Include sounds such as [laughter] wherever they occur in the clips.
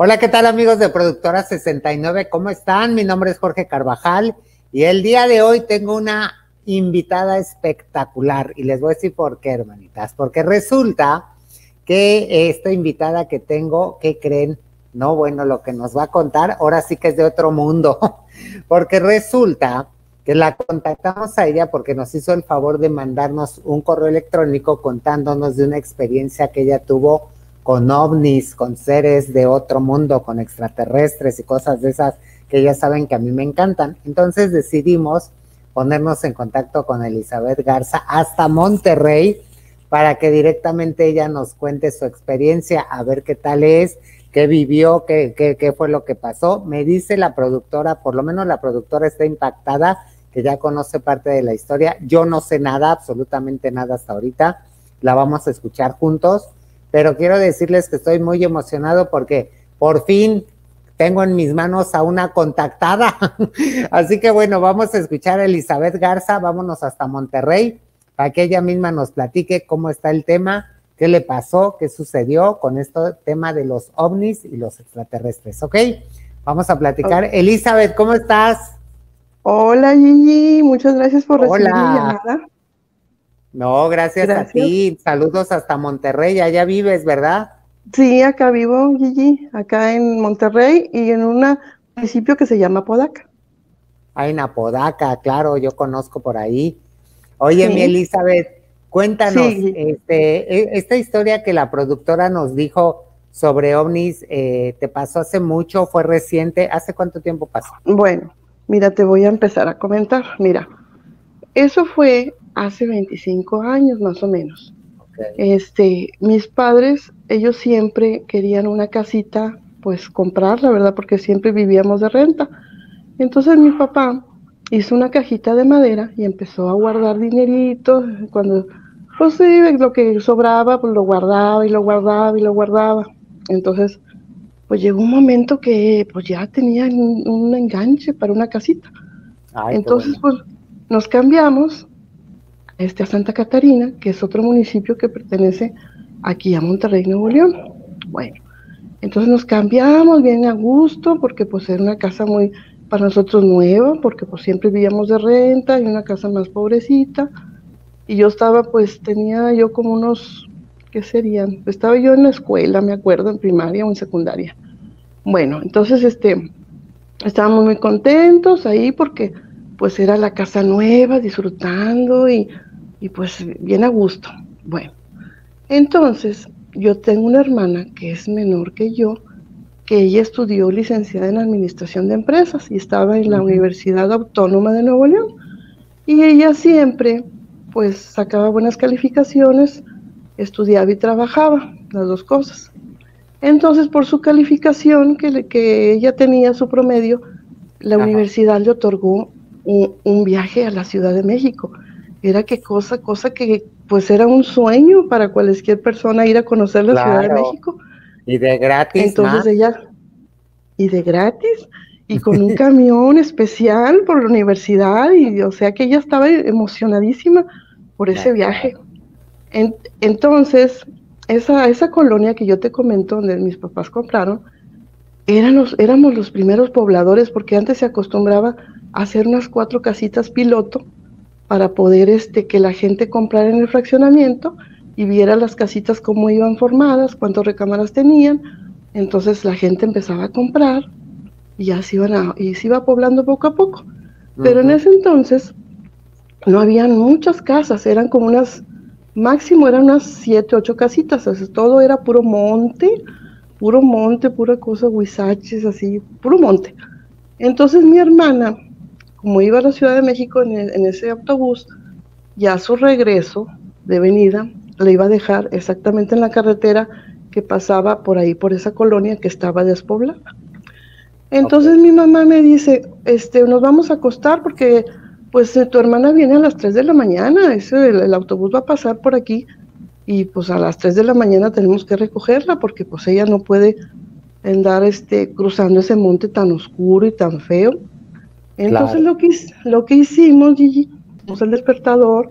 Hola, ¿qué tal amigos de Productora 69? ¿Cómo están? Mi nombre es Jorge Carvajal y el día de hoy tengo una invitada espectacular y les voy a decir por qué, hermanitas, porque resulta que esta invitada que tengo, ¿qué creen? No, bueno, lo que nos va a contar ahora sí que es de otro mundo, [laughs] porque resulta que la contactamos a ella porque nos hizo el favor de mandarnos un correo electrónico contándonos de una experiencia que ella tuvo con ovnis, con seres de otro mundo, con extraterrestres y cosas de esas que ya saben que a mí me encantan. Entonces decidimos ponernos en contacto con Elizabeth Garza hasta Monterrey para que directamente ella nos cuente su experiencia, a ver qué tal es, qué vivió, qué, qué, qué fue lo que pasó. Me dice la productora, por lo menos la productora está impactada, que ya conoce parte de la historia. Yo no sé nada, absolutamente nada hasta ahorita. La vamos a escuchar juntos pero quiero decirles que estoy muy emocionado porque por fin tengo en mis manos a una contactada. [laughs] Así que bueno, vamos a escuchar a Elizabeth Garza, vámonos hasta Monterrey para que ella misma nos platique cómo está el tema, qué le pasó, qué sucedió con este tema de los ovnis y los extraterrestres, ¿ok? Vamos a platicar. Elizabeth, ¿cómo estás? Hola Gigi, muchas gracias por recibir mi llamada. No, gracias, a ti. Saludos hasta Monterrey. Allá vives, ¿verdad? Sí, acá vivo, Gigi, acá en Monterrey y en un municipio que se llama Podaca. Ah, en Apodaca, claro, yo conozco por ahí. Oye, mi Elizabeth, cuéntanos, este, e, esta historia que la productora nos dijo sobre ovnis, eh, ¿te pasó hace mucho? ¿Fue reciente? ¿Hace cuánto tiempo pasó? Bueno, mira, te voy a empezar a comentar. Mira, eso fue hace 25 años más o menos. Este, mis padres, ellos siempre querían una casita, pues comprar, la verdad, porque siempre vivíamos de renta. Entonces mi papá hizo una cajita de madera y empezó a guardar dinerito. Cuando, pues sí, lo que sobraba, pues lo guardaba y lo guardaba y lo guardaba. Entonces, pues llegó un momento que pues ya tenía un, enganche para una casita. Entonces, pues nos cambiamos este, a Santa Catarina, que es otro municipio que pertenece aquí a Monterrey, Nuevo León. Bueno, entonces nos cambiamos bien a gusto porque pues era una casa muy para nosotros nueva, porque pues siempre vivíamos de renta y una casa más pobrecita. Y yo estaba pues, tenía yo como unos, ¿qué serían? Estaba yo en la escuela, me acuerdo, en primaria o en secundaria. Bueno, entonces este, estábamos muy contentos ahí porque pues era la casa nueva, disfrutando y y pues bien a gusto. Bueno, entonces yo tengo una hermana que es menor que yo, que ella estudió licenciada en Administración de Empresas y estaba en la Universidad Autónoma de Nuevo León. Y ella siempre, pues, sacaba buenas calificaciones, estudiaba y trabajaba, las dos cosas. Entonces, por su calificación que, que ella tenía, su promedio, la universidad le otorgó un, un, viaje a la Ciudad de México era que cosa, cosa que pues era un sueño para cualquier persona ir a conocer la Ciudad de México. Y de gratis. Entonces ella, y de gratis, y con un [laughs] camión especial por la universidad, y o sea que ella estaba emocionadísima por ese viaje. entonces, esa, esa colonia que yo te comento, donde mis papás compraron, éramos, éramos los primeros pobladores, porque antes se acostumbraba a hacer unas cuatro casitas piloto, para poder este, que la gente comprara en el fraccionamiento y viera las casitas cómo iban formadas, cuántas recámaras tenían. Entonces la gente empezaba a comprar y ya se, iban y se iba poblando poco a poco. Pero en ese entonces no habían muchas casas, eran como unas, máximo eran unas siete, ocho casitas, todo era puro monte, puro monte, pura cosa, huizaches, así, puro monte. Entonces mi hermana como iba a la Ciudad de México en, ese autobús, ya su regreso de venida le iba a dejar exactamente en la carretera que pasaba por ahí, por esa colonia que estaba despoblada. Entonces mi mamá me dice, este, nos vamos a acostar porque pues eh, tu hermana viene a las 3 de la mañana, ese, el, autobús va a pasar por aquí y pues a las 3 de la mañana tenemos que recogerla porque pues ella no puede andar este, cruzando ese monte tan oscuro y tan feo. Entonces lo, que, lo que hicimos, Gigi, pusimos el despertador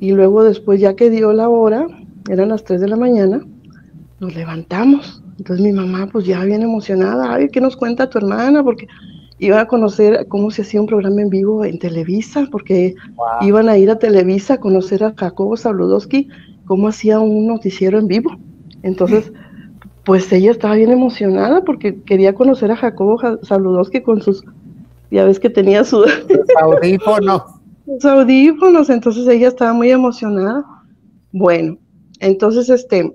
y luego después ya que dio la hora, eran las 3 de la mañana, nos levantamos Entonces mi mamá pues ya bien emocionada, ay, ¿qué nos cuenta tu hermana? Porque iba a conocer cómo se hacía un programa en vivo en Televisa, porque iban a ir a Televisa a conocer a Jacobo Sabludowski, cómo hacía un noticiero en vivo. Entonces, pues ella estaba bien emocionada porque quería conocer a Jacobo Sabludowski con sus, ya ves que tenía sus audífonos. Sus audífonos, entonces ella estaba muy emocionada. Bueno, entonces este,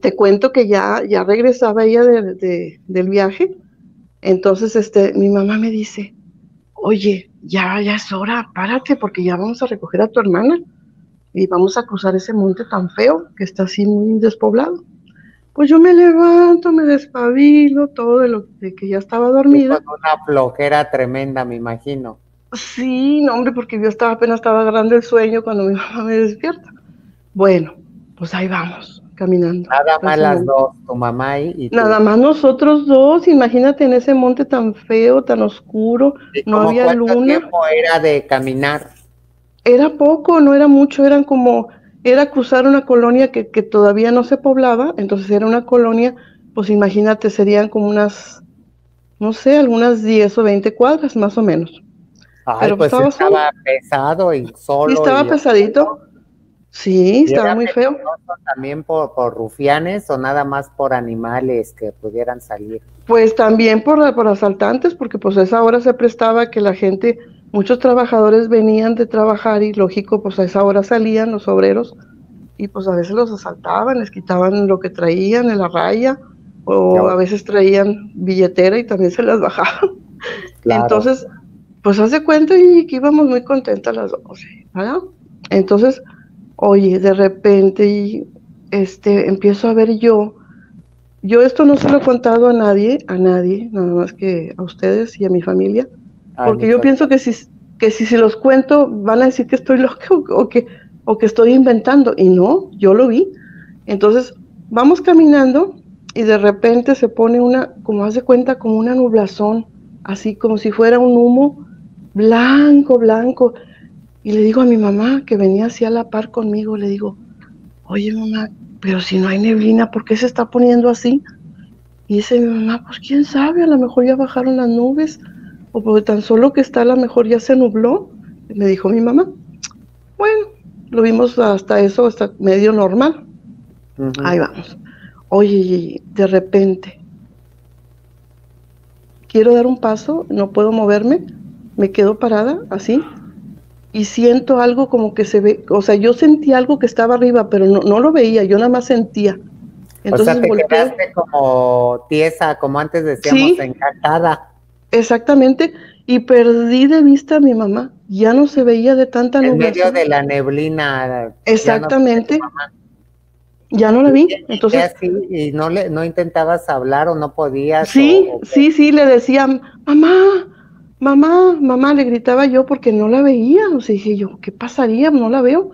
te cuento que ya, ya regresaba ella del viaje, entonces este, mi mamá me dice, oye, ya, ya es hora, párate porque ya vamos a recoger a tu hermana y vamos a cruzar ese monte tan feo que está así muy despoblado. Pues yo me levanto, me despabilo, todo de lo de que ya estaba dormida. Con una flojera tremenda, me imagino. Sí, no, hombre, porque yo estaba apenas estaba agarrando el sueño cuando mi [laughs] mamá me despierta. Bueno, pues ahí vamos, caminando. Nada más las dos, tu mamá y, tú. Nada más nosotros dos, imagínate en ese monte tan feo, tan oscuro, no había luna. ¿Cuánto tiempo era de caminar? Era poco, no era mucho, eran como, era cruzar una colonia que, que todavía no se poblaba, entonces era una colonia, pues imagínate, serían como unas, no sé, algunas 10 o 20 cuadras más o menos. Pero pues estaba, pesado y solo. Estaba pesadito. Sí, estaba muy feo. ¿También por, rufianes o nada más por animales que pudieran salir? Pues también por, por asaltantes, porque pues a esa hora se prestaba que la gente, muchos trabajadores venían de trabajar y lógico, pues a esa hora salían los obreros y pues a veces los asaltaban, les quitaban lo que traían en la raya o a veces traían billetera y también se las bajaban. [laughs] Entonces, pues hace cuenta y que íbamos muy contentas las dos, ¿verdad? Entonces, oye, de repente este, empiezo a ver yo, yo esto no se lo he contado a nadie, a nadie, nada más que a ustedes y a mi familia, porque yo pienso que si, que si se los cuento van a decir que estoy loca [laughs] o, que, o que estoy inventando, y no, yo lo vi. Entonces, vamos caminando y de repente se pone una, como hace cuenta, como una nublazón, así como si fuera un humo blanco, blanco, y le digo a mi mamá, que venía así a la par conmigo, le digo, oye mamá, pero si no hay neblina, ¿por qué se está poniendo así? Y dice mi mamá, pues quién sabe, a lo mejor ya bajaron las nubes, o porque tan solo que está, a lo mejor ya se nubló, me dijo mi mamá. Bueno, lo vimos hasta eso, hasta medio normal. Ahí vamos. Oye, de repente, quiero dar un paso, no puedo moverme, me quedo parada así, y siento algo como que se ve, o sea, yo sentí algo que estaba arriba, pero no, lo veía, yo nada más sentía. Entonces o sea, te quedaste como tiesa, como antes decíamos, encantada. Exactamente, y perdí de vista a mi mamá, ya no se veía de tanta En medio de la neblina. Exactamente. Ya no, la vi, entonces. y no le, no intentabas hablar o no podías. Sí, sí, sí, le decía, mamá, mamá, mamá, le gritaba yo porque no la veía. O sea, dije yo, ¿qué pasaría? No la veo.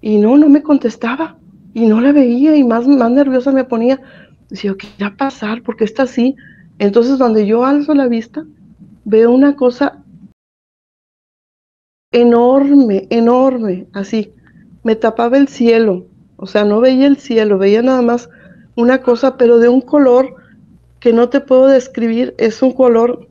Y no, no me contestaba. Y no la veía y más, más nerviosa me ponía. Decía, ¿qué va a pasar? porque está así? Entonces, donde yo alzo la vista, veo una cosa enorme, enorme, así. Me tapaba el cielo. O sea, no veía el cielo, veía nada más una cosa, pero de un color que no te puedo describir. Es un color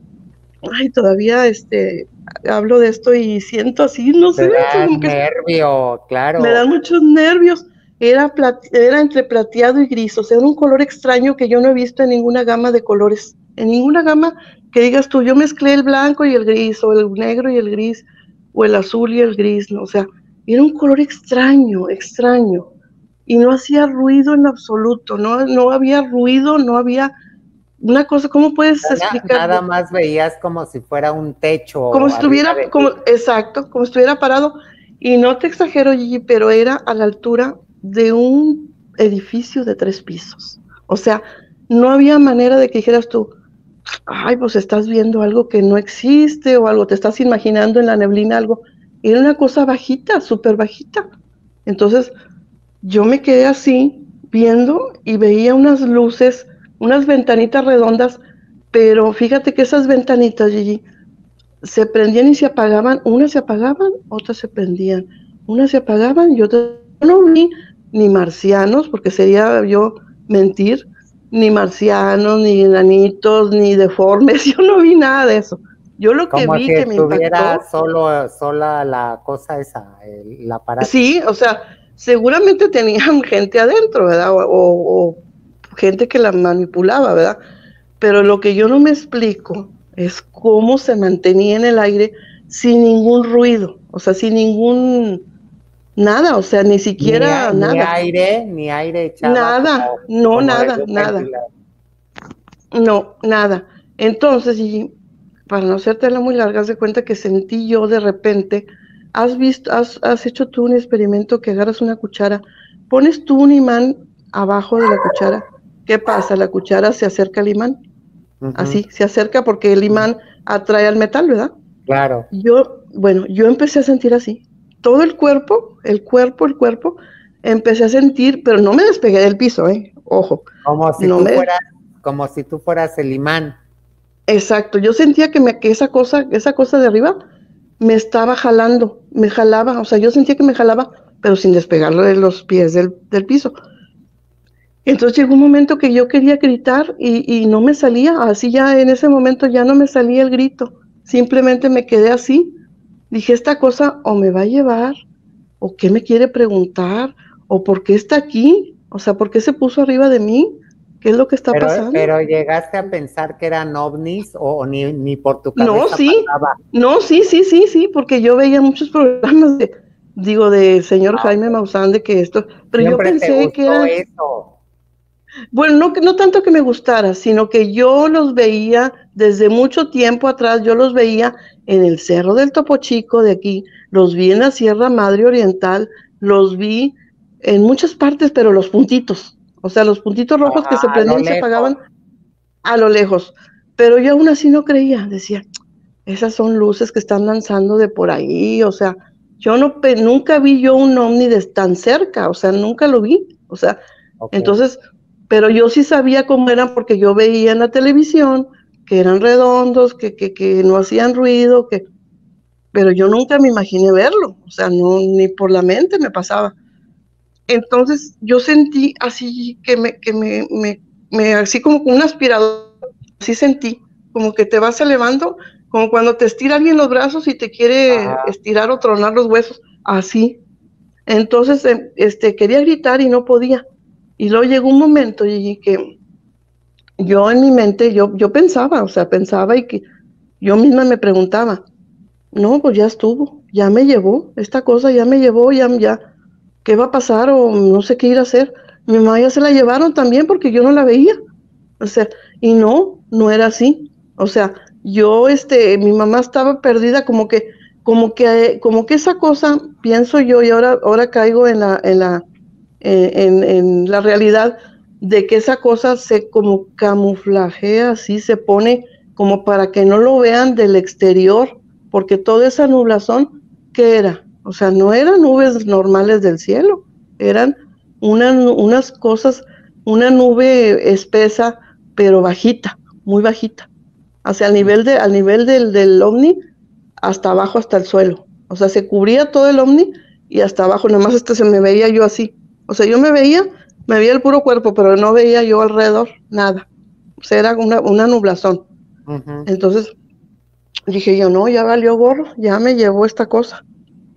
ay, todavía este, hablo de esto y siento así, no sé. como nervio, claro. Me dan muchos nervios. Era, era entre plateado y gris, o sea, era un color extraño que yo no he visto en ninguna gama de colores. En ninguna gama que digas tú, yo mezclé el blanco y el gris, o el negro y el gris, o el azul y el gris, ¿no? o sea, era un color extraño, extraño. Y no hacía ruido en absoluto, no, no había ruido, no había una cosa, ¿cómo puedes explicar? Nada más veías como si fuera un techo. Como si estuviera, como, exacto, como si estuviera parado. Y no te exagero, Gigi, pero era a la altura de un edificio de tres pisos. O sea, no había manera de que dijeras tú, ay, pues estás viendo algo que no existe o algo, te estás imaginando en la neblina algo. Era una cosa bajita, súper bajita. Entonces, yo me quedé así, viendo y veía unas luces unas ventanitas redondas, pero fíjate que esas ventanitas, Gigi, se prendían y se apagaban, unas se apagaban, otras se prendían, unas se apagaban y otras no vi ni marcianos, porque sería yo mentir, ni marcianos, ni enanitos, ni deformes, [laughs] yo no vi nada de eso. Yo lo que vi que me impactó. solo sola la cosa esa, la aparato. Sí, o sea, seguramente tenían [laughs] gente adentro, ¿verdad? O, gente que la manipulaba, ¿verdad? Pero lo que yo no me explico es cómo se mantenía en el aire sin ningún ruido, o sea, sin ningún nada, o sea, ni siquiera nada. Ni aire, ni aire Nada, no, nada, nada. No, nada. Entonces, y para no hacértela muy larga, de cuenta que sentí yo de repente, has visto, has, has hecho tú un experimento que agarras una cuchara, pones tú un imán abajo de la cuchara, ¿qué pasa? La cuchara se acerca al imán, así, se acerca porque el imán atrae al metal, ¿verdad? Claro. Yo, bueno, yo empecé a sentir así, todo el cuerpo, el cuerpo, el cuerpo, empecé a sentir, pero no me despegué del piso, ¿eh? Ojo. Como si, tú, fueras, como si tú fueras el imán. Exacto, yo sentía que, me, que esa cosa, esa cosa de arriba me estaba jalando, me jalaba, o sea, yo sentía que me jalaba, pero sin despegarlo de los pies del, piso. Entonces llegó un momento que yo quería gritar y, y, no me salía, así ya en ese momento ya no me salía el grito, simplemente me quedé así. Dije, esta cosa o me va a llevar, o qué me quiere preguntar, o por qué está aquí, o sea, por qué se puso arriba de mí. ¿Qué es lo que está pasando? Pero llegaste a pensar que eran ovnis o, ni, ni, por tu cabeza No, sí, no, sí, sí, sí, sí, porque yo veía muchos programas de, digo, de señor ah, Jaime Maussan de que esto, pero yo pensé que era... Eso. Bueno, no, no tanto que me gustara, sino que yo los veía desde mucho tiempo atrás, yo los veía en el Cerro del Topo Chico de aquí, los vi en la Sierra Madre Oriental, los vi en muchas partes, pero los puntitos, o sea, los puntitos rojos que se prendían y se apagaban a lo lejos. Pero yo aún así no creía, decía, esas son luces que están lanzando de por ahí, o sea, yo no nunca vi yo un ovni de tan cerca, o sea, nunca lo vi, o sea, entonces, pero yo sí sabía cómo eran porque yo veía en la televisión que eran redondos, que, que, que no hacían ruido, que, pero yo nunca me imaginé verlo, o sea, no, ni por la mente me pasaba. Entonces yo sentí así que me, que me, me, así como con un aspirador, así sentí, como que te vas elevando, como cuando te estira alguien los brazos y te quiere estirar o tronar los huesos, así. Entonces, em, este, quería gritar y no podía. Y luego llegó un momento y que yo en mi mente, yo, yo pensaba, o sea, pensaba y que yo misma me preguntaba, no, pues ya estuvo, ya me llevó, esta cosa ya me llevó, ya, ya, qué va a pasar o no sé qué ir a hacer. Mi mamá ya se la llevaron también porque yo no la veía. O sea, y no, no era así. O sea, yo, este, mi mamá estaba perdida como que, como que, como que esa cosa, pienso yo, y ahora, ahora caigo en la, en la, en, en la realidad de que esa cosa se como camuflajea, así se pone como para que no lo vean del exterior, porque toda esa nublazón, ¿qué era? O sea, no eran nubes normales del cielo, eran unas cosas, una nube espesa, pero bajita, muy bajita. Hacia el nivel, de, al nivel del, del ovni, hasta abajo, hasta el suelo. O sea, se cubría todo el ovni y hasta abajo, nada más este se me veía yo así. O sea, yo me veía, me veía el puro cuerpo, pero no veía yo alrededor nada. O sea, era una, una nublazón. Entonces dije yo, no, ya valió gorro, ya me llevó esta cosa.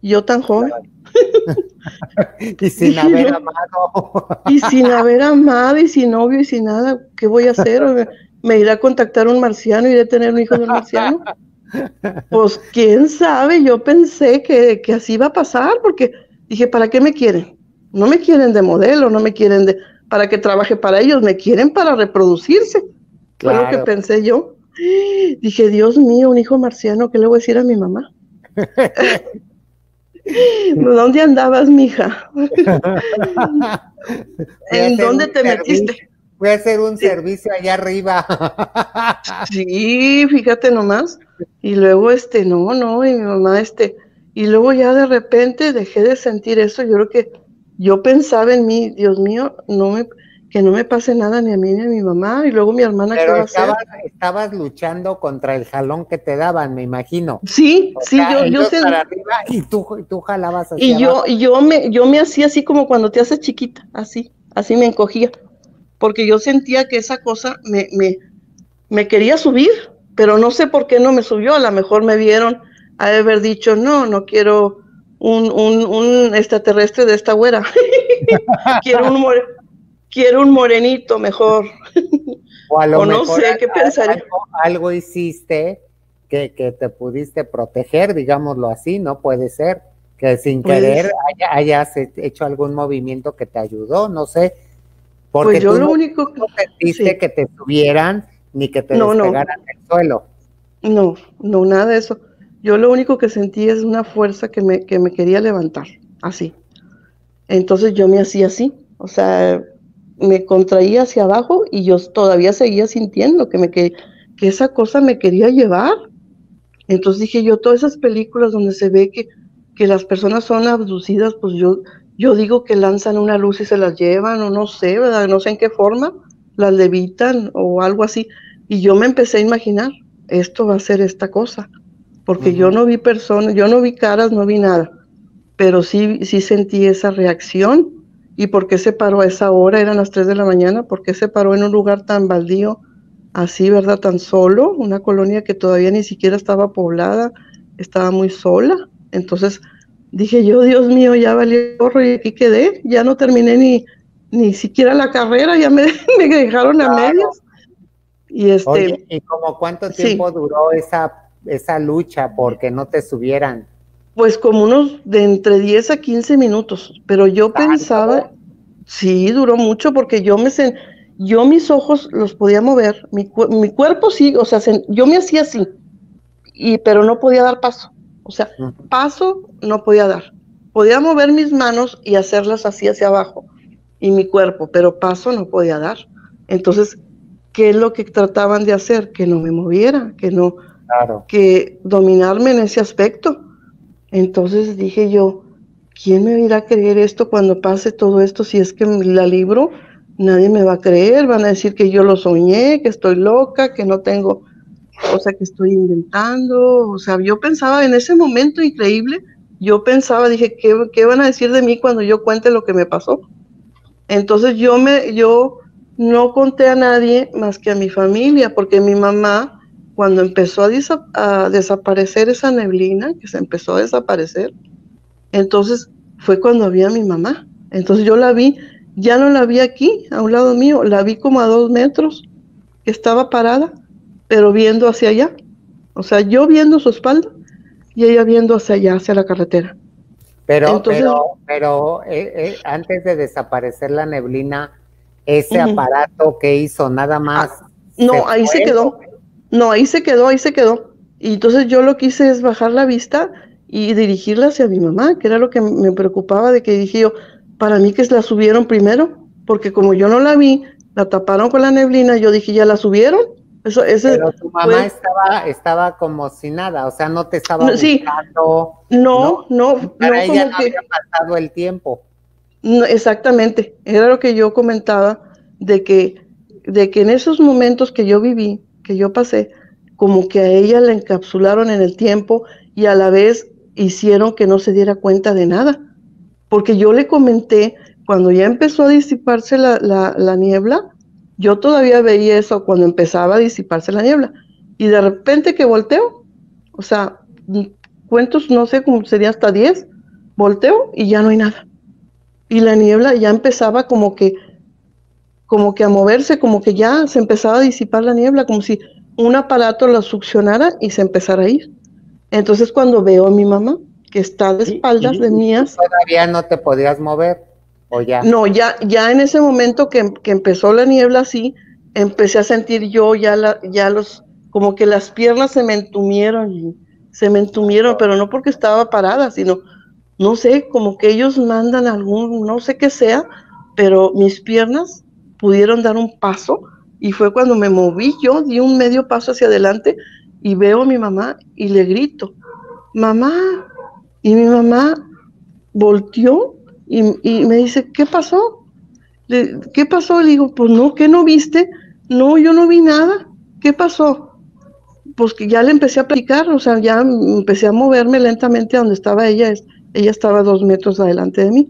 Yo tan joven. [laughs] y sin haber amado. [laughs] y sin haber amado, y sin novio, y sin nada, ¿qué voy a hacer? ¿Me, irá a contactar un marciano? ¿Iré a tener un hijo de un marciano? Pues quién sabe, yo pensé que, así iba a pasar, porque dije, ¿para qué me quieren? No me quieren de modelo, no me quieren de para que trabaje para ellos, me quieren para reproducirse. Fue lo que pensé yo. Dije, Dios mío, un hijo marciano, ¿qué le voy a decir a mi mamá? [laughs] ¿Dónde andabas, mija? [laughs] ¿En dónde te metiste? Voy a hacer un servicio allá arriba. [laughs] sí, fíjate nomás. Y luego, este, no, no, y mi mamá, este, y luego ya de repente dejé de sentir eso. Yo creo que yo pensaba en mí, Dios mío, no me, que no me pase nada ni a mí ni a mi mamá, y luego mi hermana, ¿qué va a hacer? Estabas luchando contra el jalón que te daban, me imagino. Sí, sí, yo, yo sé. y tú, tú jalabas. Y yo, y yo me, yo me hacía así como cuando te haces chiquita, así, así me encogía. porque yo sentía que esa cosa me, me, me quería subir, pero no sé por qué no me subió, a lo mejor me vieron a haber dicho, no, no quiero un, un, un extraterrestre de esta güera, [laughs] quiero, un quiero un morenito mejor. [laughs] O, a lo no sé, ¿qué? Algo, hiciste que, que, te pudiste proteger, digámoslo así, ¿no? Puede ser que sin pues querer hayas hecho algún movimiento que te ayudó, no sé. Porque pues yo lo único que... No sentiste que te subieran ni que te despegaran del suelo. No, no, nada de eso. Yo lo único que sentí es una fuerza que me, que me quería levantar, así. Entonces yo me hacía así, o sea, me contraía hacia abajo y yo todavía seguía sintiendo que, me, que, que esa cosa me quería llevar. Entonces dije yo, todas esas películas donde se ve que, que las personas son abducidas, pues yo, yo digo que lanzan una luz y se las llevan, o no sé, ¿verdad? No sé en qué forma, las levitan o algo así. Y yo me empecé a imaginar, esto va a ser esta cosa, porque yo no vi personas, yo no vi caras, no vi nada, pero sí, sí sentí esa reacción ¿Y por qué se paró a esa hora? Eran las 3 de la mañana. ¿Por qué se paró en un lugar tan baldío, así, verdad? Tan solo, una colonia que todavía ni siquiera estaba poblada, estaba muy sola. Entonces dije yo, Dios mío, ya valió y aquí quedé. Ya no terminé ni, ni siquiera la carrera, ya me, [laughs] me dejaron a medias. Y este. ¿y como cuánto tiempo duró esa, esa lucha porque no te subieran? Pues como unos de entre 10 a 15 minutos, pero yo pensaba, sí, duró mucho porque yo me yo mis ojos los podía mover, mi, mi cuerpo sí, o sea, yo me hacía así, y, pero no podía dar paso, o sea, paso no podía dar. Podía mover mis manos y hacerlas así hacia abajo, y mi cuerpo, pero paso no podía dar. Entonces, ¿qué es lo que trataban de hacer? Que no me moviera, que no, que dominarme en ese aspecto. Entonces dije yo, ¿quién me irá a creer esto cuando pase todo esto? Si es que la libro, nadie me va a creer, van a decir que yo lo soñé, que estoy loca, que no tengo cosa que estoy inventando. O sea, yo pensaba en ese momento increíble, yo pensaba, dije, ¿qué, ¿qué, van a decir de mí cuando yo cuente lo que me pasó? Entonces yo me, yo no conté a nadie más que a mi familia, porque mi mamá cuando empezó a, desaparecer esa neblina, que se empezó a desaparecer, entonces fue cuando vi a mi mamá. Entonces yo la vi, ya no la vi aquí, a un lado mío, la vi como a dos metros, que estaba parada, pero viendo hacia allá. O sea, yo viendo su espalda y ella viendo hacia allá, hacia la carretera. Pero, pero, pero eh, eh, antes de desaparecer la neblina, ese aparato que hizo nada más. Ah, no, ahí se quedó. No, ahí se quedó, ahí se quedó. Y entonces yo lo que hice es bajar la vista y dirigirla hacia mi mamá, que era lo que me preocupaba de que dije yo, para mí que la subieron primero, porque como yo no la vi, la taparon con la neblina, yo dije, ¿ya la subieron? Eso, ese Pero tu mamá estaba, estaba como si nada, o sea, no te estaba no, sí. No, no, no. Para ella no había pasado el tiempo. No, exactamente, era lo que yo comentaba, de que, de que en esos momentos que yo viví, que yo pasé, como que a ella la encapsularon en el tiempo y a la vez hicieron que no se diera cuenta de nada. Porque yo le comenté, cuando ya empezó a disiparse la, niebla, yo todavía veía eso cuando empezaba a disiparse la niebla. Y de repente que volteo, o sea, cuentos, no sé cómo sería hasta 10, volteo y ya no hay nada. Y la niebla ya empezaba como que como que a moverse, como que ya se empezaba a disipar la niebla, como si un aparato la succionara y se empezara a ir. Entonces cuando veo a mi mamá, que está de espaldas de mías... Todavía no te podías mover, o ya. No, ya, ya en ese momento que, empezó la niebla así, empecé a sentir yo ya, la, ya los, como que las piernas se me entumieron, y se me entumieron, pero no porque estaba parada, sino, no sé, como que ellos mandan algún, no sé qué sea, pero mis piernas pudieron dar un paso y fue cuando me moví yo, di un medio paso hacia adelante y veo a mi mamá y le grito, mamá, y mi mamá volteó y, me dice, ¿qué pasó? ¿Qué pasó? Le digo, pues no, ¿qué no viste? No, yo no vi nada. ¿Qué pasó? Pues que ya le empecé a platicar, o sea, ya empecé a moverme lentamente a donde estaba ella. Ella estaba dos metros adelante de mí.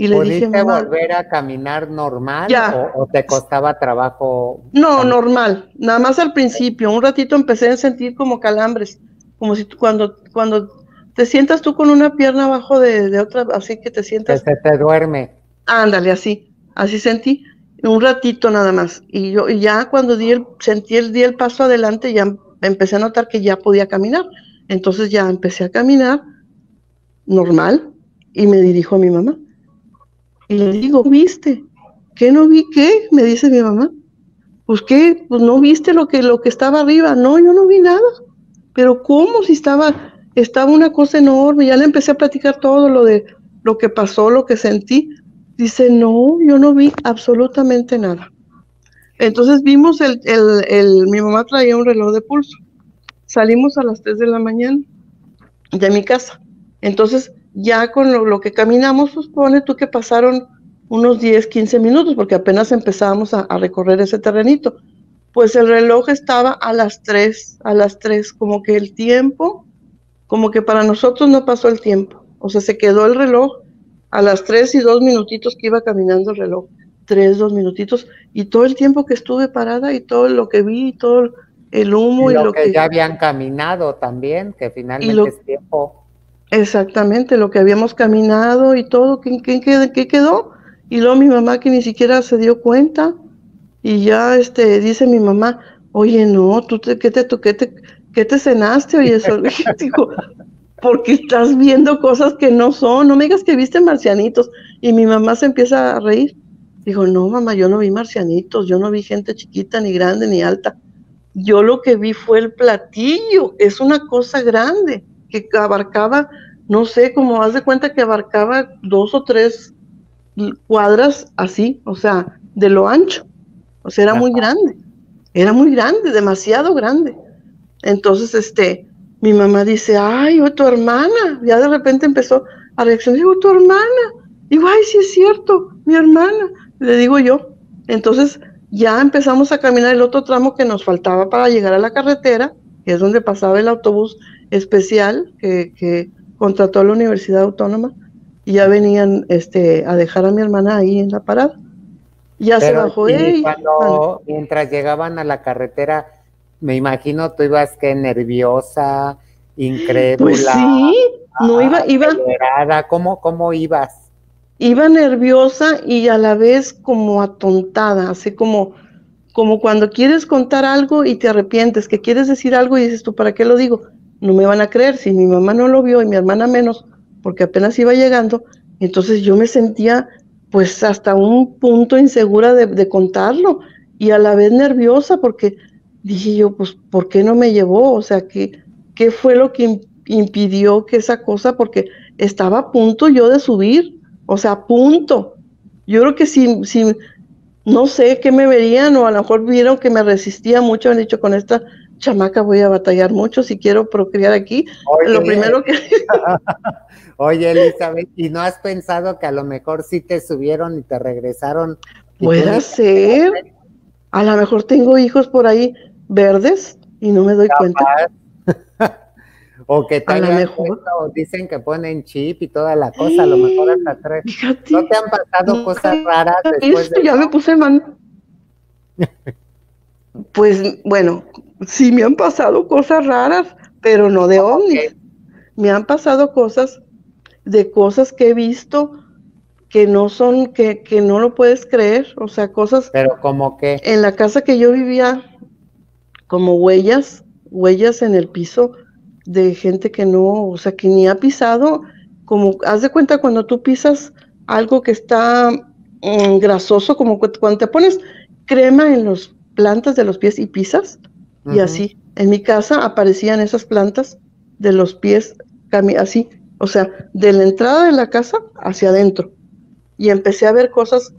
Y le dije, mamá, volver a caminar normal O, te costaba trabajo? No, normal. Nada más al principio. Un ratito empecé a sentir como calambres, como si cuando cuando te sientas tú con una pierna abajo de, otra, así que te sientas. Que se te duerme. Ándale, así, así sentí un ratito nada más. Y yo y ya cuando di el, sentí el, di el paso adelante, ya empecé a notar que ya podía caminar. Entonces ya empecé a caminar normal y me dirijo a mi mamá. Y le digo, ¿viste? ¿Qué no vi qué? Me dice mi mamá. Pues qué, pues no viste lo que, lo que estaba arriba. No, yo no vi nada. Pero ¿cómo si estaba, estaba una cosa enorme? Ya le empecé a platicar todo lo de lo que pasó, lo que sentí. Dice, no, yo no vi absolutamente nada. Entonces vimos el, el, el, mi mamá traía un reloj de pulso. Salimos a las 3 de la mañana de mi casa. Entonces ya con lo, que caminamos, pues pone tú que pasaron unos 10, 15 minutos, porque apenas empezábamos a, recorrer ese terrenito. Pues el reloj estaba a las 3, a las 3, como que el tiempo, como que para nosotros no pasó el tiempo. O sea, se quedó el reloj a las 3 y 2 minutitos que iba caminando el reloj. 3, 2 minutitos. Y todo el tiempo que estuve parada y todo lo que vi y todo el humo y, lo, que, ya habían caminado también, que finalmente es tiempo. Exactamente, lo que habíamos caminado y todo, ¿qué, qué, quedó? Y luego mi mamá que ni siquiera se dio cuenta y ya este dice mi mamá, oye, no, tú te, ¿qué, te, tú, qué, te, ¿qué te cenaste? Oye, eso, [laughs] digo, porque estás viendo cosas que no son, no me digas que viste marcianitos. Y mi mamá se empieza a reír. Dijo, no, mamá, yo no vi marcianitos, yo no vi gente chiquita, ni grande, ni alta. Yo lo que vi fue el platillo, es una cosa grande que abarcaba, no sé, como haz de cuenta que abarcaba dos o tres cuadras así, o sea, de lo ancho. O sea, era muy grande. Era muy grande, demasiado grande. Entonces, este, mi mamá dice, ay, tu hermana. Ya de repente empezó a reaccionar, digo, tu hermana. Digo, ay, sí es cierto, mi hermana. Le digo yo. Entonces, ya empezamos a caminar el otro tramo que nos faltaba para llegar a la carretera, que es donde pasaba el autobús especial que, contrató la Universidad Autónoma y ya venían este, a dejar a mi hermana ahí en la parada. Ya se bajó y Cuando, mientras llegaban a la carretera, me imagino tú ibas que nerviosa, incrédula. Pues sí, no iba, iba. ¿Cómo, ¿Cómo ibas? Iba nerviosa y a la vez como atontada, así como, como cuando quieres contar algo y te arrepientes, que quieres decir algo y dices tú, ¿para qué lo digo? no me van a creer, si mi mamá no lo vio y mi hermana menos, porque apenas iba llegando, entonces yo me sentía pues hasta un punto insegura de, contarlo y a la vez nerviosa porque dije yo, pues, ¿por qué no me llevó? O sea, ¿qué, qué fue lo que impidió que esa cosa? Porque estaba a punto yo de subir, o sea, a punto. Yo creo que si, si no sé qué me verían o a lo mejor vieron que me resistía mucho, han dicho, con esta chamaca, voy a batallar mucho si quiero procrear aquí. lo primero que... [laughs] Oye, Elizabeth, ¿y no has pensado que a lo mejor sí te subieron y te regresaron? Puede ser. A lo mejor tengo hijos por ahí verdes y no me doy cuenta. O que te mejor. o dicen que ponen chip y toda la cosa, a lo mejor hasta tres. ¿No te han pasado cosas raras después Ya me puse mano. [laughs] pues bueno, sí me han pasado cosas raras, pero no de ovnis. Me han pasado cosas de cosas que he visto que no son, que, que no lo puedes creer, o sea, cosas... Pero como que... En la casa que yo vivía, como huellas, huellas en el piso de gente que no, o sea, que ni ha pisado, como, haz de cuenta cuando tú pisas algo que está mm, grasoso, como cuando te pones crema en las plantas de los pies y pisas, y así. En mi casa aparecían esas plantas de los pies así, o sea, de la entrada de la casa hacia adentro. Y empecé a ver cosas,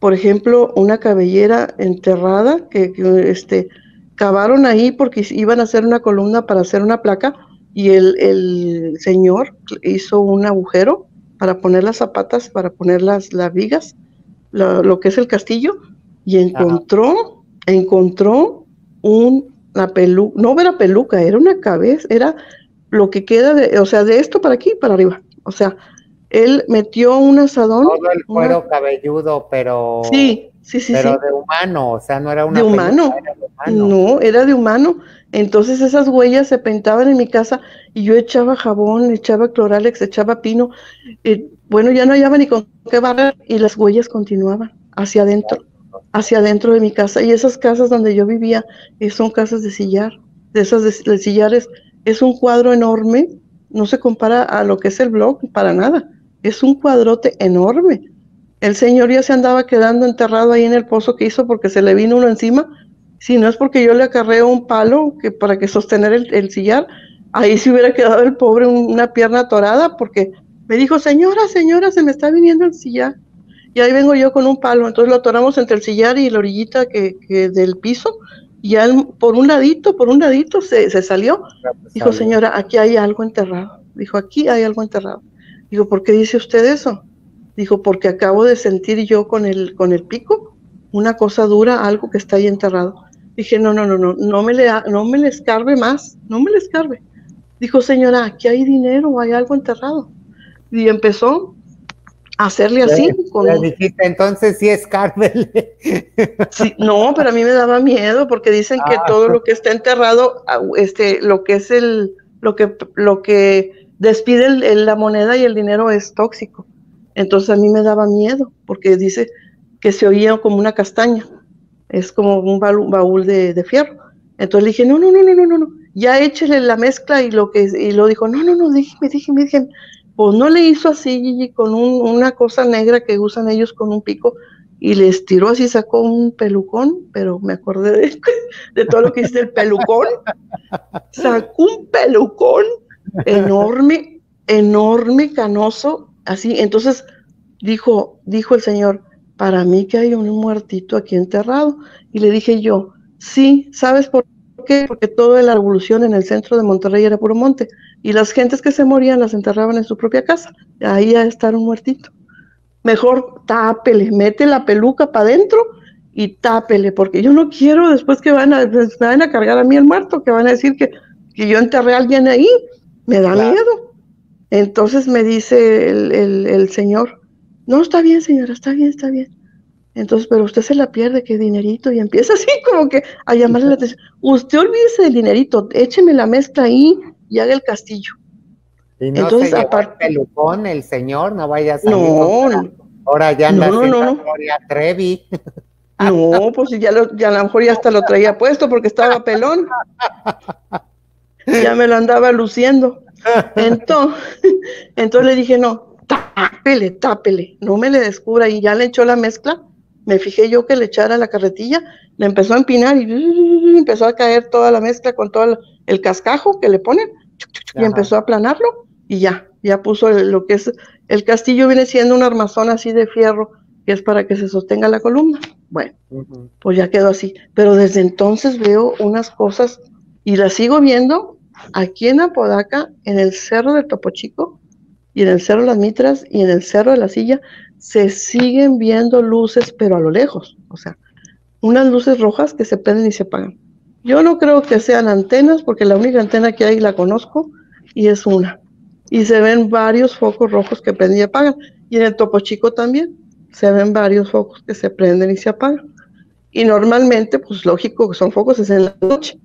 por ejemplo, una cabellera enterrada que, este, cavaron ahí porque iban a hacer una columna para hacer una placa y el, señor hizo un agujero para poner las zapatas, para poner las, las vigas, lo, que es el castillo, y encontró, encontró un la peluca, no era peluca, era una cabeza, era lo que queda de, o sea, de esto para aquí para arriba. O sea, él metió un asadón. Todo el cuero cabelludo, pero. Sí, sí, sí. Pero de humano, o sea, no era una. De humano. No, era de humano. Entonces esas huellas se pintaban en mi casa y yo echaba jabón, echaba cloralex, echaba pino. bueno, ya no hallaba ni con qué barrer y las huellas continuaban hacia adentro, hacia adentro de mi casa. Y esas casas donde yo vivía eh, son casas de sillar, de esas de sillares. Es un cuadro enorme, no se compara a lo que es el blog, para nada es un cuadrote enorme. El señor ya se andaba quedando enterrado ahí en el pozo que hizo porque se le vino uno encima. Si no es porque yo le acarreo un palo que para que sostener el, sillar, ahí se hubiera quedado el pobre una pierna atorada porque me dijo, señora, señora, se me está viniendo el sillar. Y ahí vengo yo con un palo. Entonces lo atoramos entre el sillar y la orillita que, del piso. Y ya por un ladito, por un ladito se, se salió. Dijo, señora, aquí hay algo enterrado. Dijo, aquí hay algo enterrado. Digo, ¿por qué dice usted eso? Dijo, porque acabo de sentir yo con el, con el pico una cosa dura, algo que está ahí enterrado. Dije, no, no, no, no, no me le, no me le escarbe más, no me le escarbe. Dijo, señora, aquí hay dinero, hay algo enterrado. Y empezó a hacerle así. Le, dijiste, entonces sí escárbele. Sí, no, pero a mí me daba miedo porque dicen que ah. todo lo que está enterrado, este, lo que es el, lo que, lo que despide la moneda y el dinero es tóxico. Entonces a mí me daba miedo porque dice que se oía como una castaña, es como un baúl de, fierro. Entonces le dije, no, no, no, no, no, no, ya échele la mezcla y lo que y lo dijo, no, no, no, déjeme, déjeme, déjeme. Pues no le hizo así con una cosa negra que usan ellos con un pico y le estiró así, sacó un pelucón, pero me acordé de, [laughs] de todo lo que hice el pelucón. Sacó un pelucón enorme, enorme, canoso, así. Entonces dijo, dijo el Señor, para mí que hay un muertito aquí enterrado. Y le dije yo, sí, ¿sabes por qué? Porque toda la evolución en el centro de Monterrey era puro monte. Y las gentes que se morían las enterraban en su propia casa. Ahí a estar un muertito. Mejor tápele, mete la peluca para adentro y tápele, porque yo no quiero después que van a, me van a cargar a mí el muerto, que van a decir que, que yo enterré a alguien ahí me da miedo. Entonces me dice el, señor, no, está bien, señora, está bien, está bien. Entonces, pero usted se la pierde, qué dinerito, y empieza [laughs] así como que a llamarle la atención. Usted olvídese del dinerito, écheme la mezcla ahí y haga el castillo. Y no Entonces, aparte. El pelucón, el señor, no vaya a salir. No, Ahora ya anda no, no, no. Trevi. No, pues ya, lo, ya a lo mejor ya hasta lo traía puesto porque estaba pelón. [laughs] ya me lo andaba luciendo. [laughs] Entonces, entonces le dije, no, tápele, tápele, no me le descubra. Y ya le echó la mezcla. Me fijé yo que le echara la carretilla, le empezó a empinar y empezó a caer toda la mezcla con todo el cascajo que le ponen y empezó a aplanarlo y ya, ya puso lo que es el castillo viene siendo un armazón así de fierro que es para que se sostenga la columna. Bueno, pues ya quedó así. Pero desde entonces veo unas cosas y las sigo viendo Aquí en Apodaca, en el Cerro del Topo Chico y en el Cerro de las Mitras y en el Cerro de la Silla, se siguen viendo luces, pero a lo lejos. O sea, unas luces rojas que se prenden y se apagan. Yo no creo que sean antenas, porque la única antena que hay la conozco y es una. Y se ven varios focos rojos que prenden y apagan. Y en el Topo Chico también se ven varios focos que se prenden y se apagan. Y normalmente, pues lógico que son focos es en la noche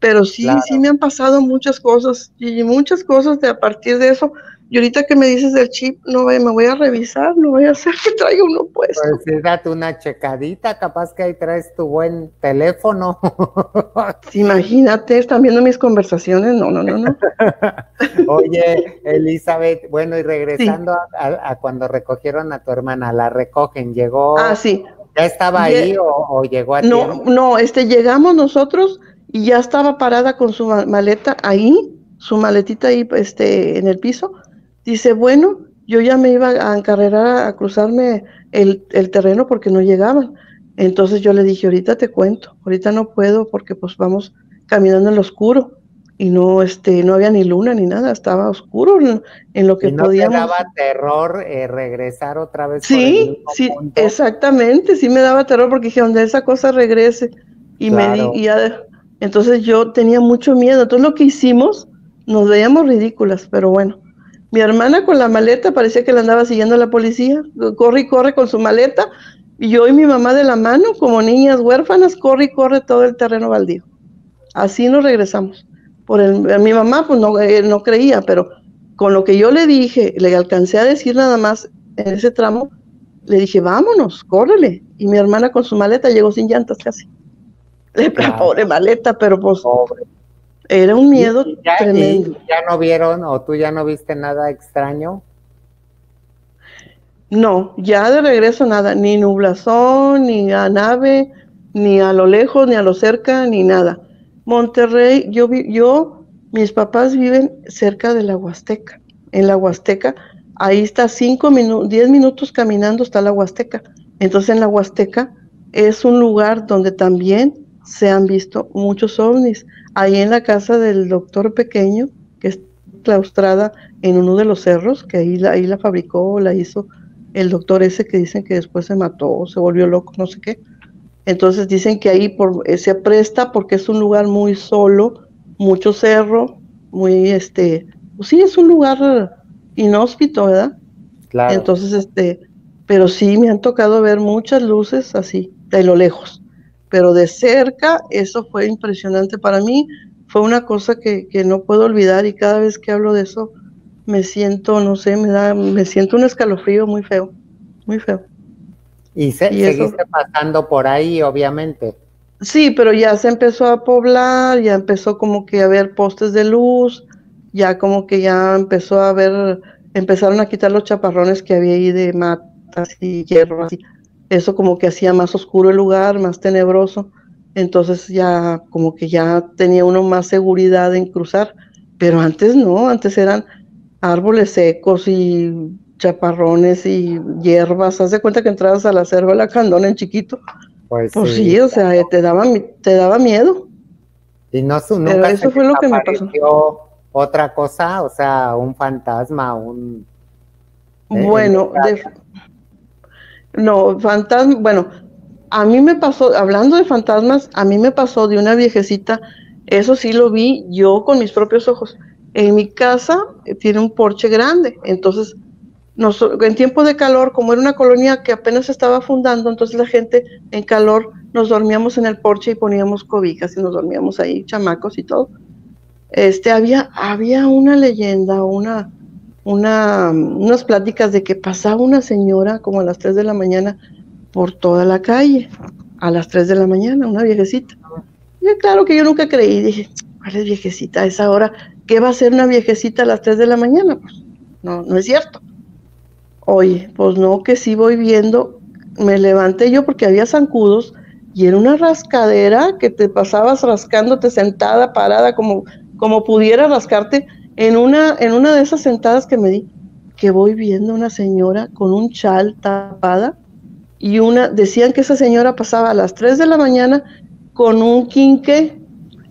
pero sí, sí me han pasado muchas cosas y muchas cosas de a partir de eso. Y ahorita que me dices del chip, no me voy a revisar, no voy a hacer que traiga uno puesto. Pues sí, date una checadita, capaz que ahí traes tu buen teléfono. [laughs] Imagínate, están viendo mis conversaciones, no, no, no, no. [laughs] Oye, Elizabeth, bueno, y regresando a, cuando recogieron a tu hermana, la recogen, llegó. Ah, sí. ¿Ya estaba ahí o, llegó a No, no, este, llegamos nosotros y ya estaba parada con su maleta ahí, su maletita ahí este, en el piso. Dice, bueno, yo ya me iba a encarrerar a cruzarme el, terreno porque no llegaban. Entonces yo le dije, ahorita te cuento, ahorita no puedo porque pues vamos caminando en lo oscuro y no este no había ni luna ni nada, estaba oscuro en, lo que ¿Y no podíamos. daba terror eh, regresar otra vez? Sí, sí, exactamente, sí me daba terror porque dije, donde esa cosa regrese y me di, y ya entonces yo tenía mucho miedo. Entonces lo que hicimos, nos veíamos ridículas, pero bueno, Mi hermana con la maleta parecía que la andaba siguiendo la policía, corre y corre con su maleta, y yo y mi mamá de la mano, como niñas huérfanas, corre y corre todo el terreno baldío. Así nos regresamos. Por el, mi mamá pues no, eh, no creía, pero con lo que yo le dije, le alcancé a decir nada más en ese tramo, le dije, vámonos, córrele. Y mi hermana con su maleta llegó sin llantas casi. La pobre maleta, pero pues era un miedo tremendo. ¿Ya no vieron o tú ya no viste nada extraño? No, ya de regreso nada, ni nublazón, ni a nave, ni a lo lejos, ni a lo cerca, ni nada. Monterrey, yo vi, yo, mis papás viven cerca de la Huasteca. En la Huasteca, ahí está cinco minutos, diez minutos caminando está la Huasteca. Entonces en la Huasteca es un lugar donde también se han visto muchos ovnis. Ahí en la casa del doctor pequeño, que es claustrada en uno de los cerros, que ahí la, ahí la fabricó, la hizo el doctor ese que dicen que después se mató, se volvió loco, no sé qué. Entonces dicen que ahí por, eh, se presta porque es un lugar muy solo, mucho cerro, muy este, pues sí, es un lugar inhóspito, ¿verdad? Claro. Entonces, este, pero sí me han tocado ver muchas luces así, de lo lejos pero de cerca eso fue impresionante para mí, fue una cosa que, no puedo olvidar y cada vez que hablo de eso me siento, no sé, me da, me siento un escalofrío muy feo, muy feo. Y, se, seguiste pasando por ahí, obviamente. Sí, pero ya se empezó a poblar, ya empezó como que a haber postes de luz, ya como que ya empezó a haber, empezaron a quitar los chaparrones que había ahí de matas y hierro, así eso como que hacía más oscuro el lugar, más tenebroso, entonces ya como que ya tenía uno más seguridad en cruzar, pero antes no, antes eran árboles secos y chaparrones y hierbas, haz de cuenta que entrabas a la selva de la candona en chiquito. Pues, pues sí, o sea, te daba, te daba miedo. Y no, nunca pero eso fue lo que me pasó. Otra cosa, o sea, un fantasma, un... Eh, bueno, de, no, fantasma, bueno, a mí me pasó, hablando de fantasmas, a mí me pasó de una viejecita, eso sí lo vi yo con mis propios ojos. En mi casa eh, tiene un porche grande, entonces en tiempo de calor, como era una colonia que apenas estaba fundando, entonces la gente en calor nos dormíamos en el porche y poníamos cobijas y nos dormíamos ahí, chamacos y todo. Este, había, había una leyenda, una, una, unas pláticas de que pasaba una señora como a las 3 de la mañana por toda la calle, a las 3 de la mañana, una viejecita. Y claro que yo nunca creí, dije, ¿cuál es viejecita a esa hora? ¿Qué va a hacer una viejecita a las 3 de la mañana? Pues no, no es cierto. Oye, pues no, que sí voy viendo, me levanté yo porque había zancudos y era una rascadera que te pasabas rascándote sentada, parada, como, como pudiera rascarte en una, en una de esas sentadas que me di, que voy viendo una señora con un chal tapada y una, decían que esa señora pasaba a las 3 de la mañana con un quinqué.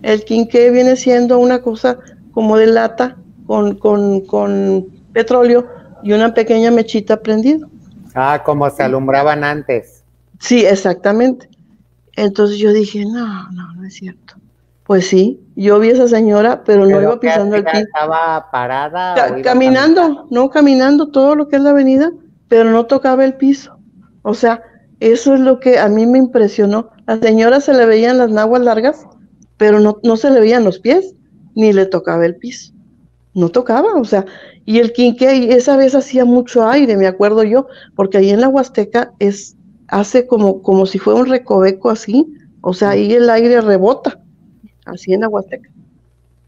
El quinqué viene siendo una cosa como de lata con, con, con petróleo y una pequeña mechita prendida. Ah, como se alumbraban antes. Sí, exactamente. Entonces yo dije, no, no, no es cierto. Pues sí, yo vi a esa señora, pero, no iba pisando el piso. ¿Estaba parada? caminando, no caminando todo lo que es la avenida, pero no tocaba el piso. O sea, eso es lo que a mí me impresionó. A la señora se le veían las naguas largas, pero no, no se le veían los pies, ni le tocaba el piso. No tocaba, o sea, y el quinque esa vez hacía mucho aire, me acuerdo yo, porque ahí en la Huasteca es, hace como, como si fuera un recoveco así, o sea, ahí el aire rebota así en Aguateca.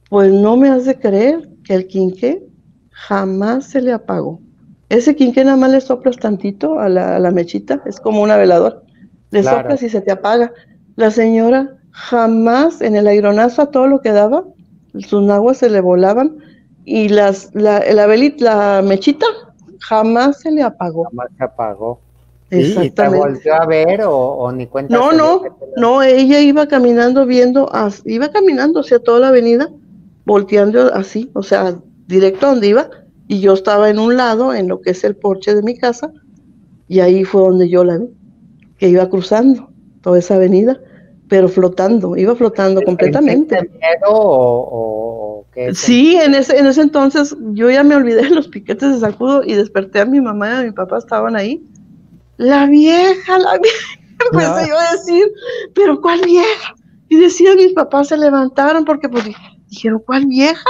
Pues no me has de creer que el quinqué jamás se le apagó. Ese quinqué nada más le soplas tantito a la, mechita, es como una veladora. Le soplas y se te apaga. La señora jamás en el aironazo a todo lo que daba, sus aguas se le volaban y las, la, la, la mechita jamás se le apagó. Jamás se apagó. ¿Y te volvió a ver o, ni cuenta? No, no, no, ella iba caminando viendo, iba caminando hacia toda la avenida, volteando así, o sea, directo a donde iba, y yo estaba en un lado, en lo que es el porche de mi casa, y ahí fue donde yo la vi, que iba cruzando toda esa avenida, pero flotando, iba flotando completamente. miedo o, qué? Sí, en ese, en ese entonces yo ya me olvidé de los piquetes de sacudo y desperté a mi mamá y a mi papá, estaban ahí. La vieja, la vieja, [laughs] empecé yo a decir, pero ¿cuál vieja? Y decía, mis papás se levantaron porque pues dijeron, ¿cuál vieja?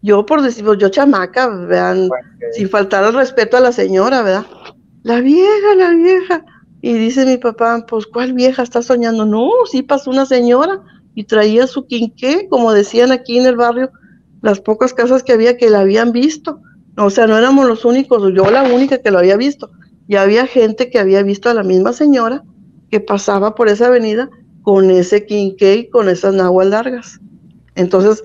Yo por decir, pues, yo chamaca, vean, sin faltar el respeto a la señora, ¿verdad? La vieja, la vieja. Y dice mi papá, pues, ¿cuál vieja está soñando? No, sí pasó una señora y traía su quinqué, como decían aquí en el barrio, las pocas casas que había que la habían visto. O sea, no éramos los únicos, yo la única que lo había visto. Y había gente que había visto a la misma señora que pasaba por esa avenida con ese quinqué con esas nahuas largas. Entonces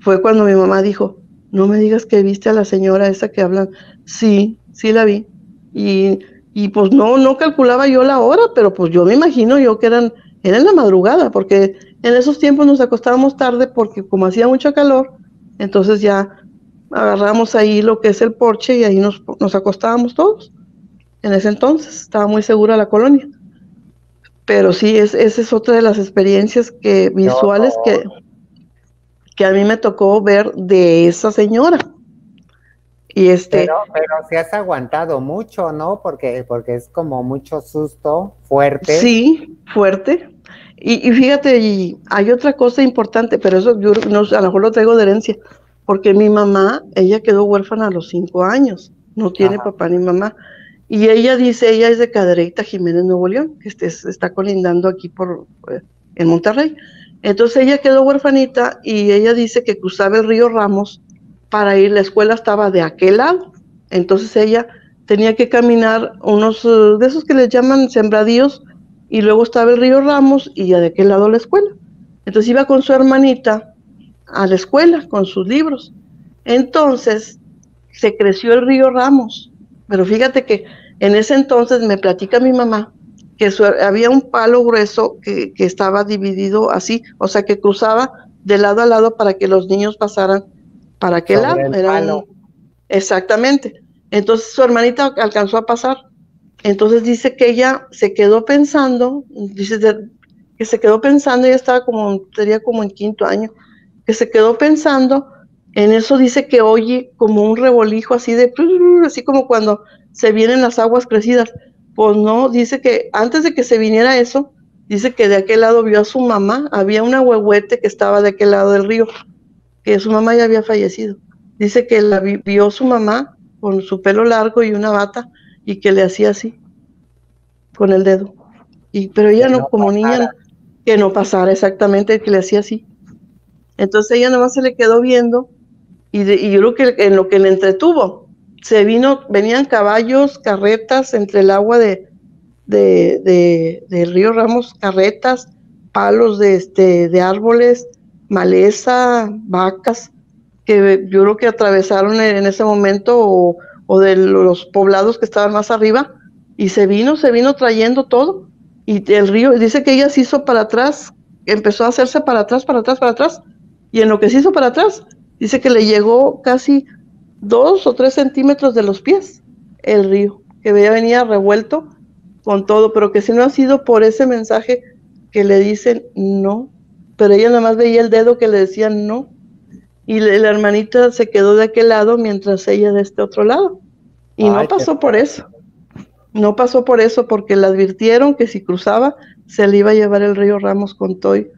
fue cuando mi mamá dijo, no me digas que viste a la señora esa que hablan. Sí, sí la vi. Y y pues no, no calculaba yo la hora, pero pues yo me imagino yo que eran, era en la madrugada, porque en esos tiempos nos acostábamos tarde porque como hacía mucho calor, entonces ya agarramos ahí lo que es el porche y ahí nos, nos acostábamos todos. En ese entonces estaba muy segura la colonia. Pero sí, es, esa es otra de las experiencias que, visuales que, que a mí me tocó ver de esa señora. Y este, pero, pero si has aguantado mucho, ¿no? Porque, porque es como mucho susto fuerte. Sí, fuerte. Y, fíjate, y hay otra cosa importante, pero eso yo no, a lo mejor lo traigo de herencia, porque mi mamá, ella quedó huérfana a los cinco años, no tiene papá ni mamá. Y ella dice, ella es de Cadereyta Jiménez, Nuevo León, que este, está colindando aquí por, eh, en Monterrey. Entonces ella quedó huérfanita y ella dice que cruzaba el río Ramos para ir, la escuela estaba de aquel lado, entonces ella tenía que caminar unos eh, de esos que les llaman sembradíos y luego estaba el río Ramos y ya de aquel lado la escuela. Entonces iba con su hermanita a la escuela con sus libros. Entonces se creció el río Ramos, pero fíjate que en ese entonces me platica mi mamá que había un palo grueso que, que estaba dividido así, o sea que cruzaba de lado a lado para que los niños pasaran ¿Para qué lado? Era Exactamente. Entonces su hermanita alcanzó a pasar. Entonces dice que ella se quedó pensando, dice que se quedó pensando, ella estaba como, sería como en quinto año, que se quedó pensando, en eso dice que oye como un rebolijo así de, así como cuando se vienen las aguas crecidas. Pues no, dice que antes de que se viniera eso, dice que de aquel lado vio a su mamá, había una huehuete que estaba de aquel lado del río que su mamá ya había fallecido. Dice que la vio su mamá con su pelo largo y una bata y que le hacía así con el dedo. Y, pero ella no, como niña, que no pasara exactamente, que le hacía así. Entonces ella nomás se le quedó viendo y, y yo creo que en lo que le entretuvo, se vino, venían caballos, carretas entre el agua de, de, de, río Ramos, carretas, palos de, este, de árboles, maleza, vacas, que yo creo que atravesaron en ese momento o, de los poblados que estaban más arriba, y se vino, se vino trayendo todo. Y el río, dice que ella se hizo para atrás, empezó a hacerse para atrás, para atrás, para atrás, y en lo que se hizo para atrás, dice que le llegó casi dos o tres centímetros de los pies el río, que venía revuelto con todo, pero que si no ha sido por ese mensaje que le dicen no, pero ella nada más veía el dedo que le decían no. Y la, hermanita se quedó de aquel lado mientras ella de este otro lado. Y no pasó por eso. No pasó por eso porque le advirtieron que si cruzaba se le iba a llevar el río Ramos con toy,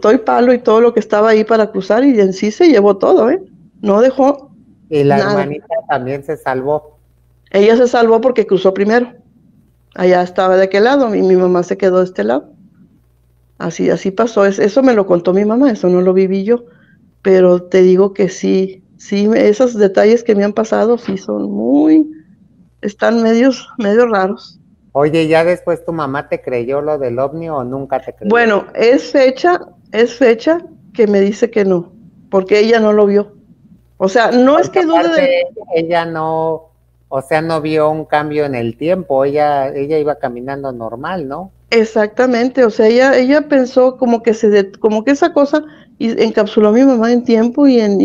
toy palo y todo lo que estaba ahí para cruzar y en sí se llevó todo, ¿eh? No dejó. Y la hermanita también se salvó. Ella se salvó porque cruzó primero. Allá estaba de aquel lado y mi mamá se quedó de este lado. Así, así pasó. eso me lo contó mi mamá, eso no lo viví yo. Pero te digo que sí, sí, esos detalles que me han pasado sí son muy, están medios, medio raros. Oye, ¿ya después tu mamá te creyó lo del ovni o nunca te creyó? Bueno, es fecha, es fecha que me dice que no, porque ella no lo vio. O sea, no es que dude de... Ella no, o sea, no vio un cambio en el tiempo, ella, ella iba caminando normal, ¿no? Exactamente, o sea, ella, ella pensó como que se, como que esa cosa y encapsuló a mi mamá en tiempo y en,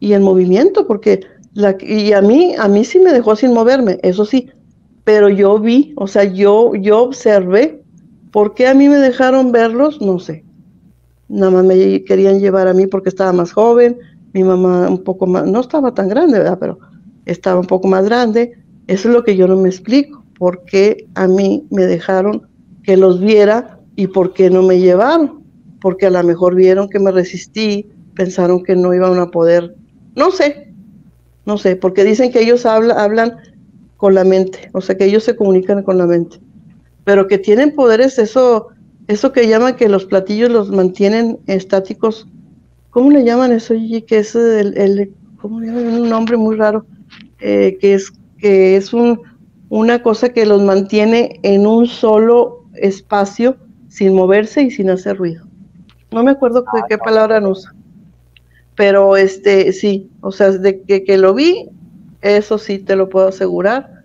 y, en movimiento, porque la, y a mí, a mí sí me dejó sin moverme, eso sí, pero yo vi, o sea, yo, yo observé, ¿por qué a mí me dejaron verlos? No sé, nada más me querían llevar a mí porque estaba más joven, mi mamá un poco más, no estaba tan grande, ¿verdad? Pero estaba un poco más grande. Eso es lo que yo no me explico, por qué a mí me dejaron que los viera y por qué no me llevaron, porque a lo mejor vieron que me resistí, pensaron que no iban a poder, no sé, no sé, porque dicen que ellos hablan con la mente, o sea que ellos se comunican con la mente, pero que tienen poderes, eso, eso que llaman que los platillos los mantienen estáticos, ¿cómo le llaman eso? Que es el, el ¿cómo le llaman? Un nombre muy raro, eh, que es, que es un, una cosa que los mantiene en un solo espacio sin moverse y sin hacer ruido. No me acuerdo qué, qué palabra usa. Pero este, sí, o sea, de que, que lo vi, eso sí te lo puedo asegurar,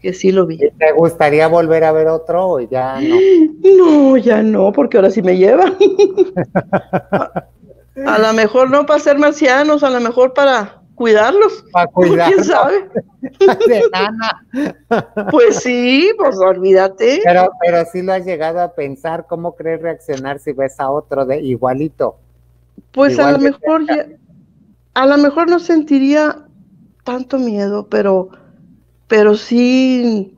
que sí lo vi. ¿Te gustaría volver a ver otro o ya no? [gasps] No, ya no, porque ahora sí me lleva. [laughs] a, lo mejor no para ser marcianos, a lo mejor para cuidarlos. Para [laughs] cuidarlos. ¿Quién sabe? De [laughs] nana. [laughs] Pues sí, pues olvídate. Pero, pero sí lo has llegado a pensar, ¿cómo crees reaccionar si ves a otro de igualito? Pues a lo mejor ya, a lo mejor no sentiría tanto miedo, pero, pero sí,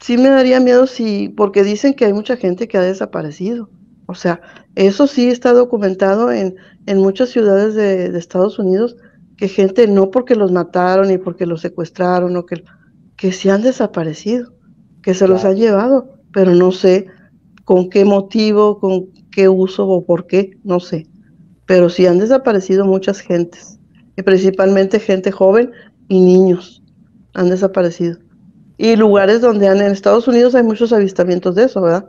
sí me daría miedo si, porque dicen que hay mucha gente que ha desaparecido. O sea, eso sí está documentado en, en muchas ciudades de, de Estados Unidos, que gente no porque los mataron y porque los secuestraron o que, que sí han desaparecido, que se los han llevado, pero no sé con qué motivo, con qué uso o por qué, no sé pero sí han desaparecido muchas gentes, y principalmente gente joven y niños han desaparecido. Y lugares donde han, en Estados Unidos hay muchos avistamientos de eso, ¿verdad?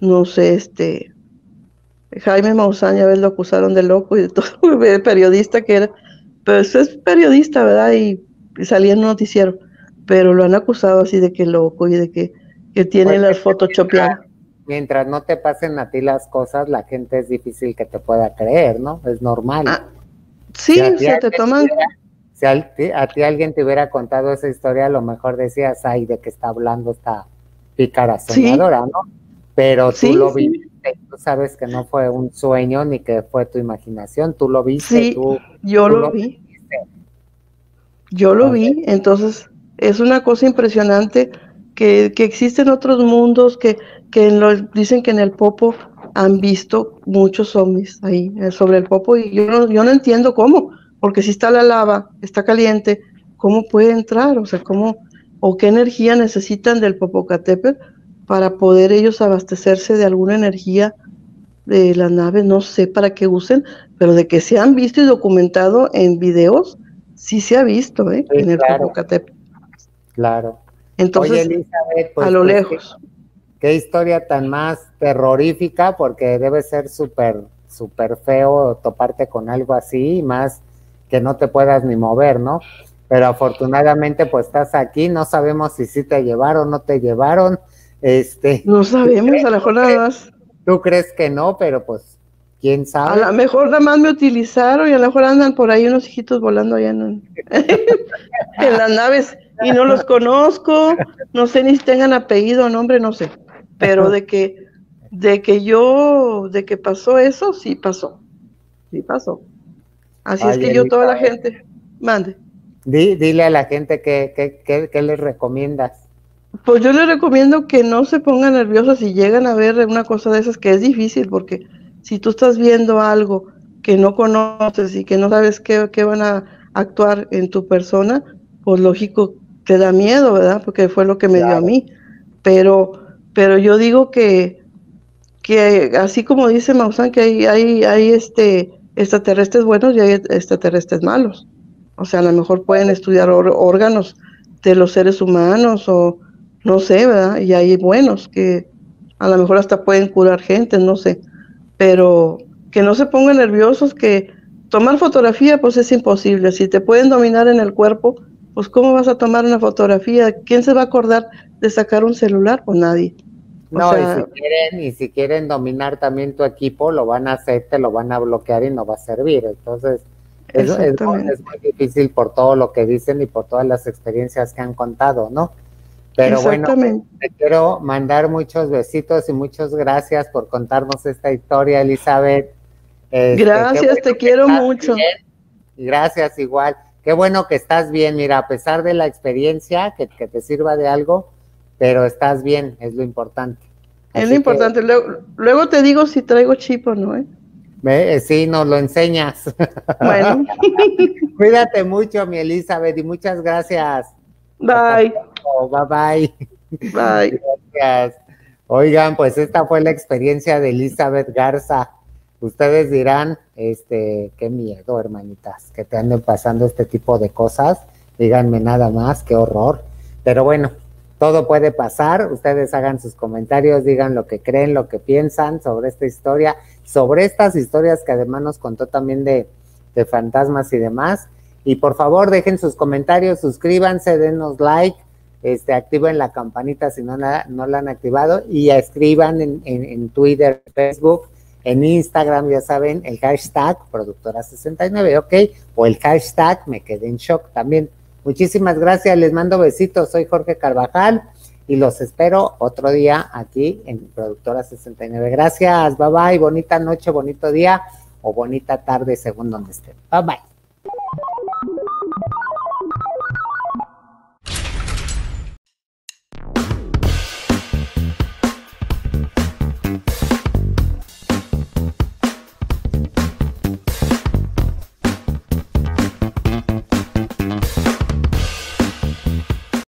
No sé, este, Jaime Maussan, ya ves, lo acusaron de loco y de todo, [laughs] el periodista que era, pero eso es periodista, ¿verdad? Y, salía en un noticiero, pero lo han acusado así de que loco y de que, que tiene pues las fotos chopeadas mientras no te pasen a ti las cosas, la gente es difícil que te pueda creer, ¿no? Es normal. Ah, sí, se te toman. si a ti, alguien te hubiera contado esa historia, a lo mejor decías, ay, de qué está hablando esta pícara soñadora, ¿no? Pero tú lo viste, tú sabes que no fue un sueño ni que fue tu imaginación, tú lo viste. Sí, yo lo, vi. Yo lo vi, entonces es una cosa impresionante que, que existen otros mundos que que dicen que en el Popo han visto muchos zombies ahí eh, sobre el Popo y yo no, yo no entiendo cómo, porque si está la lava, está caliente, ¿cómo puede entrar? O sea, ¿cómo o qué energía necesitan del Popocatépetl para poder ellos abastecerse de alguna energía de las naves? No sé para qué usen, pero de que se han visto y documentado en videos, sí se ha visto ¿eh? en el Popocatépetl. Claro. Entonces, pues, a lo pues, lejos qué historia tan más terrorífica, porque debe ser súper, súper feo toparte con algo así, y más que no te puedas ni mover, ¿no? Pero afortunadamente, pues estás aquí, no sabemos si sí te llevaron o no te llevaron. Este, no sabemos, a lo mejor nada más. Tú crees que no, pero pues, quién sabe. A lo mejor nada más me utilizaron y a lo mejor andan por ahí unos hijitos volando allá en, [laughs] en las naves y no los conozco, no sé ni si tengan apellido o nombre, no sé pero de que, de que yo, de que pasó eso, sí pasó, sí pasó. Así es que yo toda la gente, mande. dile a la gente que, que, les recomiendas. Pues yo les recomiendo que no se pongan nerviosos si llegan a ver una cosa de esas, que es difícil, porque si tú estás viendo algo que no conoces y que no sabes qué, qué van a actuar en tu persona, pues lógico, te da miedo, ¿verdad? Porque fue lo que me dio a mí. Pero pero yo digo que, que así como dice Maussan, que hay, hay, hay este, extraterrestres buenos y hay extraterrestres malos. O sea, a lo mejor pueden estudiar órganos de los seres humanos o no sé, ¿verdad? Y hay buenos que a lo mejor hasta pueden curar gente, no sé. Pero que no se pongan nerviosos, que tomar fotografía pues es imposible. Si te pueden dominar en el cuerpo, pues ¿cómo vas a tomar una fotografía? ¿Quién se va a acordar de sacar un celular? Pues nadie. No, y, si quieren, y si quieren dominar también tu equipo, lo van a hacer, te lo van a bloquear y no va a servir. Entonces, es, es, muy difícil por todo lo que dicen y por todas las experiencias que han contado, ¿no? Pero bueno, te quiero mandar muchos besitos y muchas gracias por contarnos esta historia, Elizabeth. Este, gracias, te quiero mucho. Gracias, igual. Qué bueno que estás bien, mira, a pesar de la experiencia, que, te sirva de algo, pero estás bien, es lo importante. es lo importante. Luego, te digo si traigo chip o no, ¿eh? ¿eh? Sí, nos lo enseñas. [laughs] Bueno. Cuídate mucho, mi Elizabeth, y muchas gracias. Bye. Bye bye. Bye. Gracias. Oigan, pues esta fue la experiencia de Elizabeth Garza. Ustedes dirán, este, qué miedo, hermanitas, que te anden pasando este tipo de cosas. Díganme nada más, qué horror. Pero bueno, todo puede pasar. Ustedes hagan sus comentarios, digan lo que creen, lo que piensan sobre esta historia, sobre estas historias que además nos contó también de, de fantasmas y demás. Y por favor, dejen sus comentarios, suscríbanse, denos like, este, activen la campanita si no la, no la han activado y escriban en, en, Twitter, Facebook, en Instagram, ya saben, el hashtag productora69, ¿ok? O el hashtag me quedé en shock también. Muchísimas gracias, les mando besitos, soy Jorge Carvajal y los espero otro día aquí en Productora 69. Gracias, bye bye, bonita noche, bonito día o bonita tarde según donde estén. Bye bye.